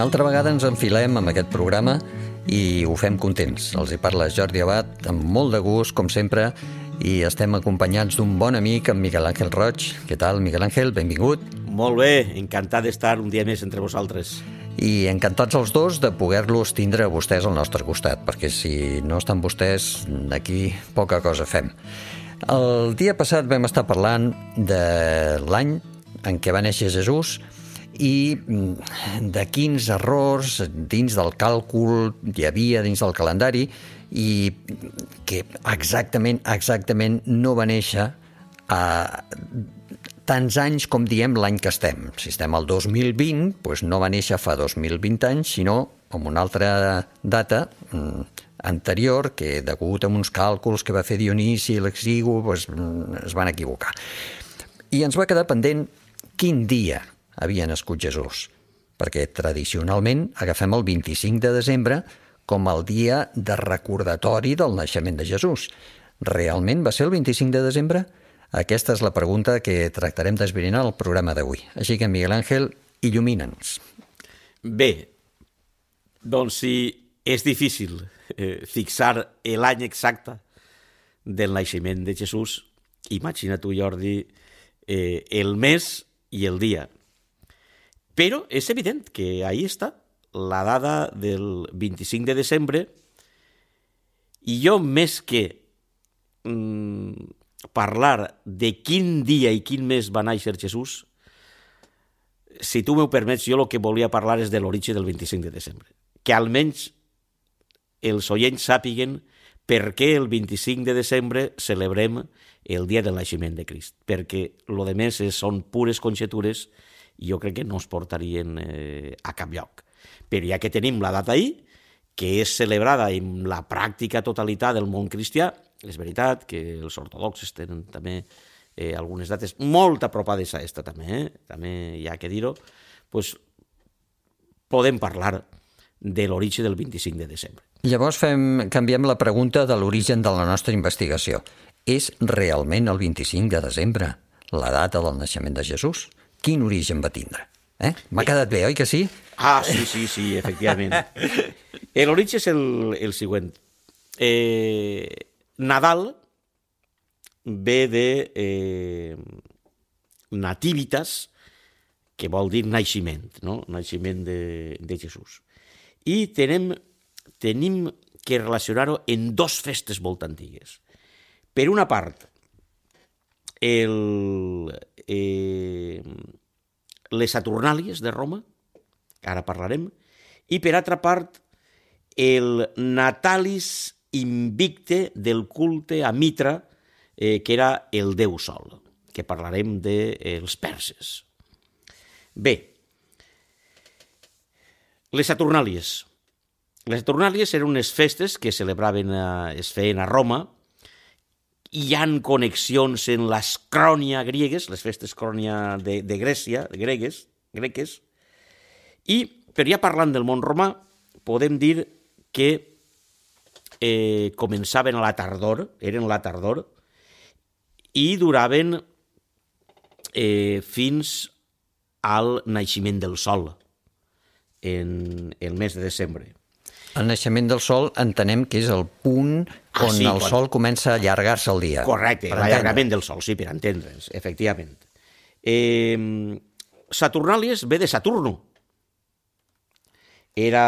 Una altra vegada ens enfilem amb aquest programa i ho fem contents. Els hi parla Jordi Abad, amb molt de gust, com sempre, i estem acompanyats d'un bon amic, en Miguel Ángel Roig. Què tal, Miguel Ángel? Benvingut. Molt bé, encantat d'estar un dia més entre vosaltres. I encantats els dos de poder-los tindre a vostès al nostre costat, perquè si no estan vostès, aquí poca cosa fem. El dia passat vam estar parlant de l'any en què va néixer Jesús i mm, de quins errors dins del càlcul hi havia dins del calendari i que exactament, exactament no va néixer a tants anys com diem l'any que estem. Si estem al 2020, doncs no va néixer fa 2020 anys, sinó amb una altra data mm, anterior que, degut a uns càlculs que va fer Dionisi i l'Exigu, doncs, mm, es van equivocar. I ens va quedar pendent quin dia havia nascut Jesús, perquè tradicionalment agafem el 25 de desembre com el dia de recordatori del naixement de Jesús. Realment va ser el 25 de desembre? Aquesta és la pregunta que tractarem d'esbrinar al programa d'avui. Així que, Miguel Ángel, il·lumina'ns. Bé, doncs si és difícil eh, fixar l'any exacte del naixement de Jesús, imagina tu, Jordi, eh, el mes i el dia. Però és evident que ahí està, la dada del 25 de desembre, i jo més que mm, parlar de quin dia i quin mes va néixer Jesús, si tu m'ho permets, jo el que volia parlar és de l'origen del 25 de desembre. Que almenys els oients sàpiguen per què el 25 de desembre celebrem el dia del naixement de Crist. Perquè lo de més són pures conjectures i jo crec que no es portarien eh, a cap lloc. Però ja que tenim la data ahir, que és celebrada en la pràctica totalitat del món cristià, és veritat que els ortodoxes tenen també eh, algunes dates molt apropades a aquesta també, eh? també hi ha que dir-ho, pues, podem parlar de l'origen del 25 de desembre. Llavors fem, canviem la pregunta de l'origen de la nostra investigació. És realment el 25 de desembre la data del naixement de Jesús? Quin origen va tindre? Eh? M'ha quedat bé, oi que sí? Ah, sí, sí, sí, efectivament. L'origen és el, el següent. Eh, Nadal ve de eh, nativitas, que vol dir naixement, no? naixement de, de Jesús. I tenim, tenim que relacionar-ho en dos festes molt antigues. Per una part, el, eh, les Saturnàlies de Roma, que ara parlarem, i per altra part, el Natalis invicte del culte a Mitra, eh, que era el déu sol, que parlarem dels de, perses. Bé, les Saturnàlies. Les Saturnàlies eren unes festes que celebraven, a, es feien a Roma, hi han connexions en les crònia gregues, les festes crònia de, de Grècia, de gregues, greques, i, per ja parlant del món romà, podem dir que eh, començaven a la tardor, eren la tardor, i duraven eh, fins al naixement del sol, en el mes de desembre. El naixement del sol entenem que és el punt ah, on sí, el quan... sol comença a allargar-se el dia. Correcte, l'allargament del sol, sí, per entendre's, efectivament. Eh, Saturnàlies ve de Saturno. Era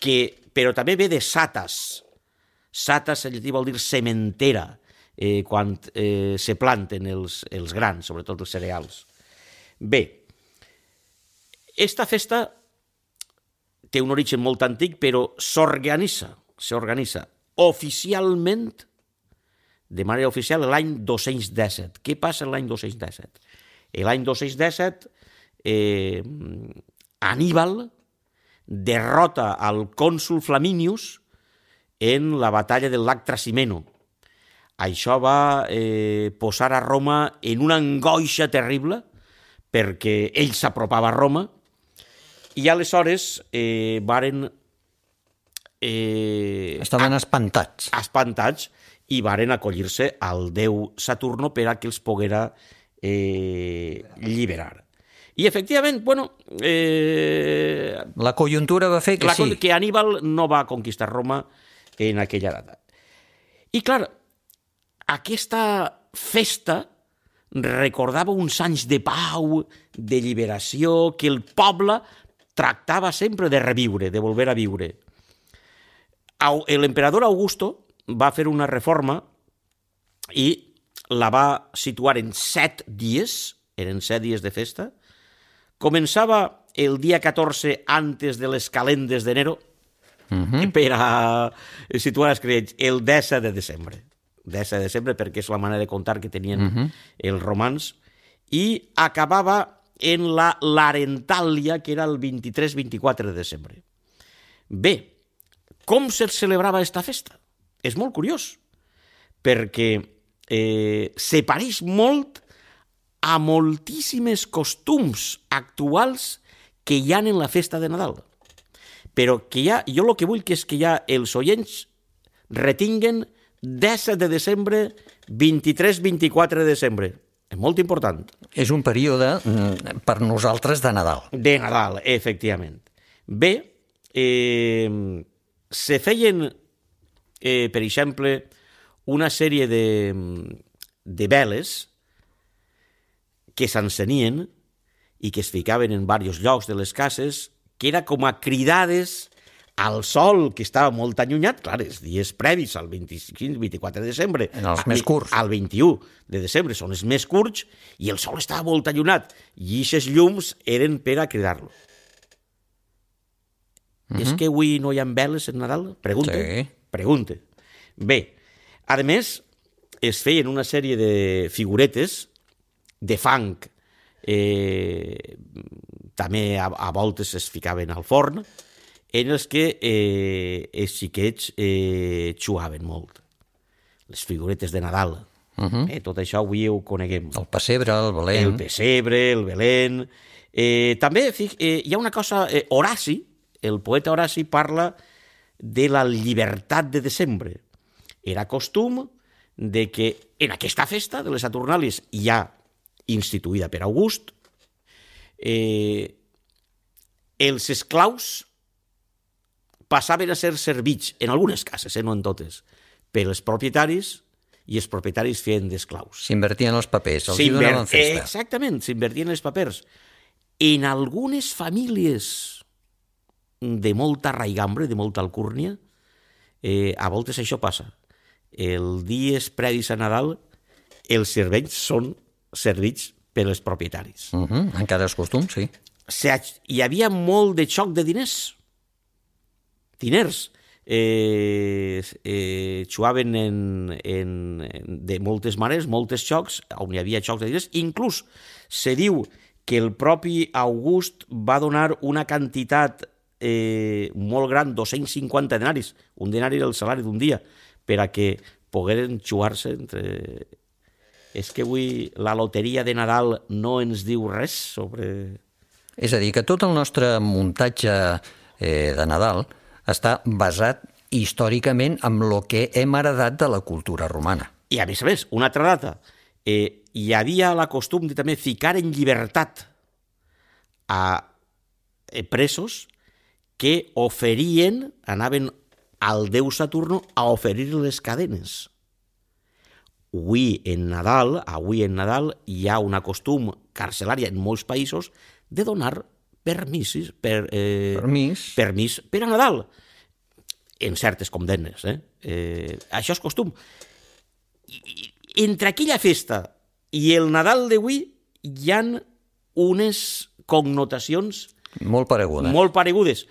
que però també ve de satas. Satas vol dir sementera, eh, quan eh, se planten els, els grans, sobretot els cereals. Bé, esta festa té un origen molt antic, però s'organitza, s'organitza oficialment, de manera oficial, l'any 217. Què passa l'any 217? L'any 217, eh, Aníbal, derrota al cònsul Flaminius en la batalla del lac Trasimeno. Això va eh, posar a Roma en una angoixa terrible perquè ell s'apropava a Roma i aleshores eh, varen... Eh, Estaven espantats. Espantats i varen acollir-se al déu Saturno per a que els poguera eh, lliberar. I, efectivament, bueno... Eh, la conjuntura va fer que la, sí. Que Aníbal no va conquistar Roma en aquella data. I, clar, aquesta festa recordava uns anys de pau, de lliberació, que el poble tractava sempre de reviure, de volver a viure. L'emperador Augusto va fer una reforma i la va situar en set dies, eren set dies de festa. Començava el dia 14 antes de les calendes d'enero, uh -huh. per a situar els creyents, el 10 de desembre. 10 de desembre, perquè és la manera de contar que tenien uh -huh. els romans, i acabava en la Larentàlia, que era el 23-24 de desembre. Bé, com se celebrava aquesta festa? És molt curiós, perquè eh, se pareix molt a moltíssimes costums actuals que hi han en la festa de Nadal. Però que ja, jo el que vull que és que ja els oients retinguen 17 de desembre, 23-24 de desembre. És molt important. És un període mm, per nosaltres de Nadal. De Nadal, efectivament. Bé, eh, se feien, eh, per exemple, una sèrie de, de veles que s'encenien i que es ficaven en diversos llocs de les cases, que era com a cridades al sol, que estava molt allunyat, clar, els dies previs al 25-24 de desembre. En els més curts. Al 21 de desembre són els més curts i el sol estava molt allunyat i aquestes llums eren per a cridar-lo. Uh -huh. És que avui no hi ha veles en Nadal? Pregunta. Sí. Pregunta. Bé, a més, es feien una sèrie de figuretes de fang, eh, també a, a voltes es ficaven al forn, en els que eh, els xiquets eh, xuaven molt. Les figuretes de Nadal. Uh -huh. eh, tot això avui ho coneguem. El pessebre, el Belén... El pessebre, el Belén... Eh, també eh, hi ha una cosa... Eh, Horaci, el poeta Horaci, parla de la llibertat de desembre. Era costum de que en aquesta festa de les Saturnales, ja instituïda per August, eh, els esclaus passaven a ser servits, en algunes cases, eh, no en totes, per els propietaris i els propietaris feien d'esclaus. S'invertien els papers, els donaven festa. Exactament, s'invertien els papers. En algunes famílies de molta raigambre, de molta alcúrnia, eh, a voltes això passa. El dies predis a Nadal, els serveis són servits per als propietaris. Uh -huh. Encara és costum, sí. Hi havia molt de xoc de diners. Diners. Eh, eh, xuaven en, en, de moltes maneres, moltes xocs, on hi havia xocs de diners. Inclús se diu que el propi August va donar una quantitat eh, molt gran, 250 denaris, un denari era el salari d'un dia, per a que pogueren xuar-se entre... És que avui la loteria de Nadal no ens diu res sobre... És a dir, que tot el nostre muntatge eh, de Nadal està basat històricament en el que hem heredat de la cultura romana. I a més a més, una altra data, eh, hi havia la costum de també ficar en llibertat a eh, presos que oferien, anaven al déu Saturno a oferir les cadenes. Avui en Nadal, avui en Nadal hi ha una costum carcelària en molts països de donar permisos per, eh, Permís. permís per a Nadal en certes condemnes. Eh? Eh, això és costum. I, entre aquella festa i el Nadal d'avui hi han unes connotacions Molt pareguda. molt paregudes.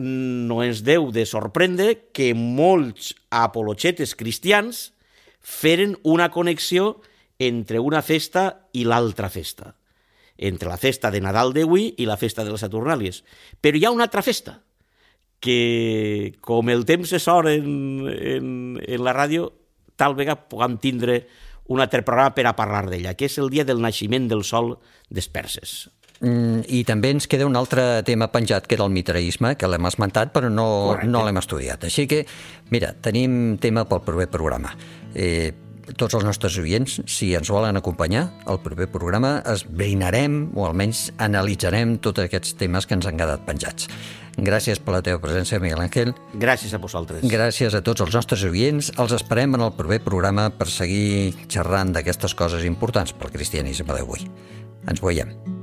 No ens deu de sorprendre que molts apologetes cristians feren una connexió entre una festa i l'altra festa. Entre la festa de Nadal d'avui i la festa de les Saturnàlies. Però hi ha una altra festa, que com el temps és hora en, en, en la ràdio, tal vegada puguem tindre un altre programa per a parlar d'ella, que és el dia del naixement del sol dels perses. Mm, I també ens queda un altre tema penjat, que era el mitraïsme, que l'hem esmentat, però no, Correcte. no l'hem estudiat. Així que, mira, tenim tema pel proper programa. Eh, tots els nostres oients, si ens volen acompanyar al proper programa, esbrinarem o almenys analitzarem tots aquests temes que ens han quedat penjats. Gràcies per la teva presència, Miguel Ángel. Gràcies a vosaltres. Gràcies a tots els nostres oients. Els esperem en el proper programa per seguir xerrant d'aquestes coses importants pel cristianisme d'avui. Ens veiem.